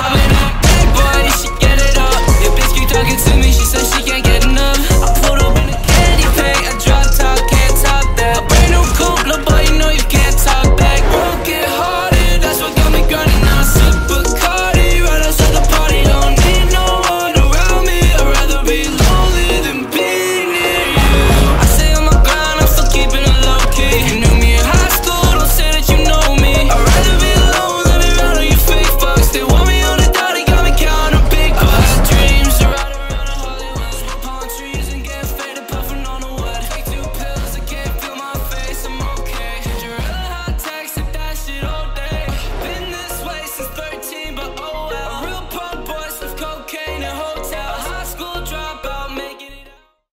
Boy, she get it up bitch keep talking to me, she said she can't get